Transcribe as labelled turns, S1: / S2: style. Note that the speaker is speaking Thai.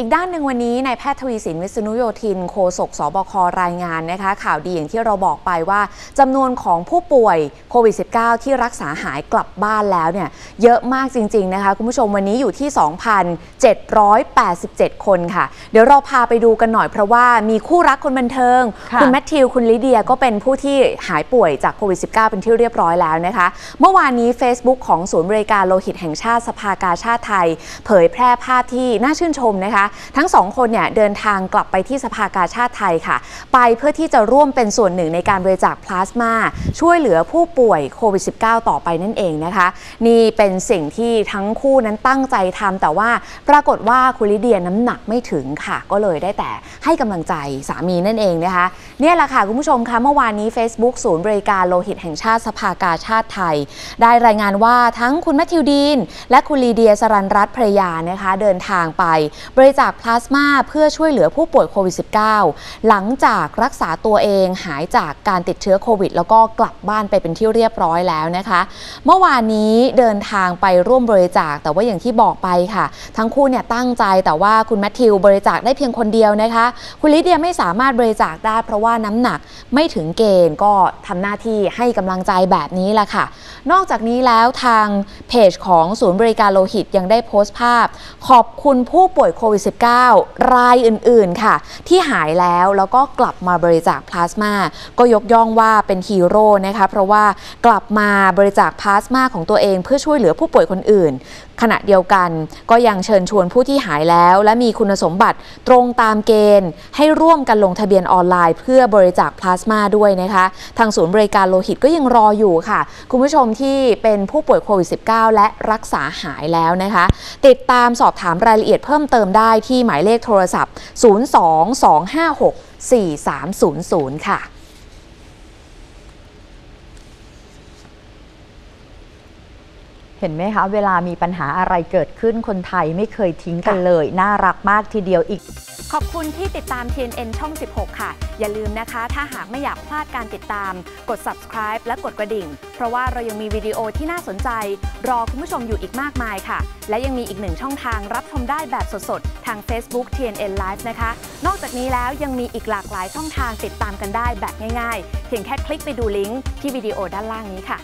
S1: อีกด้านหนึ่งวันนี้นายแพทย์ทวีสินวิษณุโยธินโฆษกสบครายงานนะคะข่าวดีอย่างที่เราบอกไปว่าจำนวนของผู้ป่วยโควิด -19 ที่รักษาหายกลับบ้านแล้วเนี่ยเยอะมากจริง ๆ นะคะ คุณผู้ชมวันนี้อยู่ที่ 2,787 คนค่ะ เดี๋ยวเราพาไปดูกันหน่อยเพราะว่ามีคู่รักคนบันเทิง
S2: ค่ะ
S1: ณแมทธิว คุณลิเดียก็เป็นผู้ที่หายป่วยจากโควิด -19 เป็นที่เรียบร้อยแล้วนะคะ เมื่อวานนี้ Facebook ของศูนย์บริการโลหิตแห่งชาติสภากาชาติไทย เผยแพร่ภาพที่น่าชื่นชมนะคะทั้งสองคนเนี่ยเดินทางกลับไปที่สภากาชาติไทยค่ะ ไปเพื่อที่จะร่วมเป็นส่วนหนึ่งในการบริจาคพลาสมาช่วยเหลือผู้ป่วยโควิด -19 ต่อไปนั่นเองนะคะ นี่เป็นสิ่งที่ทั้งคู่นั้นตั้งใจทำแต่ว่าปรากฏว่าคุณลิเดียน้ำหนักไม่ถึงค่ะ ก็เลยได้แต่ให้กำลังใจสามีนั่นเองนะคะเนี่ยแหละค่ะคุณผู้ชมคะเมื่อวานนี้ Facebook ศูนย์บริการโลหิตแห่งชาติสภากาชาติไทย ได้รายงานว่าทั้งคุณแมทธิวดีน และคุณลีเดียสรันรัตน์ภรรยานะคะ เดินทางไปบริจาคจากพลาสมาเพื่อช่วยเหลือผู้ป่วยโควิด -19 หลังจากรักษาตัวเองหายจากการติดเชื้อโควิด แล้วก็กลับบ้านไปเป็นที่เรียบร้อยแล้วนะคะ เมื่อวานนี้เดินทางไปร่วมบริจาคแต่ว่าอย่างที่บอกไปค่ะ ทั้งคู่เนี่ยตั้งใจแต่ว่าคุณแมทธิวบริจาคได้เพียงคนเดียวนะคะ คุณลิเดียไม่สามารถบริจาคได้เพราะว่าน้ำหนักไม่ถึงเกณฑ์ก็ทำหน้าที่ให้กำลังใจแบบนี้แหละค่ะ นอกจากนี้แล้วทางเพจของศูนย์บริการโลหิตยังได้โพสต์ภาพ ขอบคุณผู้ป่วยโควิด -19 รายอื่นๆค่ะ ที่หายแล้วแล้วก็กลับมาบริจาคพลาสมาก็ยกย่องว่าเป็นฮีโร่นะคะเพราะว่ากลับมาบริจาคพลาสมาของตัวเองเพื่อช่วยเหลือผู้ป่วยคนอื่น ขณะเดียวกันก็ยังเชิญชวนผู้ที่หายแล้ว และมีคุณสมบัติตรงตามเกณฑ์ ให้ร่วมกันลงทะเบียนออนไลน์ เพื่อบริจาคพลาสมาด้วยนะคะทางศูนย์บริการโลหิตก็ยังรออยู่ค่ะ คุณผู้ชมที่เป็นผู้ป่วยโควิด -19 และรักษาหายแล้วนะคะ ติดตามสอบถามรายละเอียดเพิ่มเติมได้ได้ที่หมายเลขโทรศัพท์ 022564300 ค่ะ
S2: เห็นไหมคะ เวลามีปัญหาอะไรเกิดขึ้นคนไทยไม่เคยทิ้งกันเลย น่ารักมากทีเดียวอีก
S1: ขอบคุณที่ติดตาม TNN ช่อง 16 ค่ะ อย่าลืมนะคะ ถ้าหากไม่อยากพลาดการติดตาม กด subscribe และกดกระดิ่ง เพราะว่าเรายังมีวิดีโอที่น่าสนใจ รอคุณผู้ชมอยู่อีกมากมายค่ะ และยังมีอีกหนึ่งช่องทางรับชมได้แบบสดๆ ทาง Facebook TNN Live นะคะ นอกจากนี้แล้วยังมีอีกหลากหลายช่องทางติดตามกันได้แบบง่ายๆ เพียงแค่คลิกไปดูลิงก์ที่วิดีโอด้านล่างนี้ค่ะ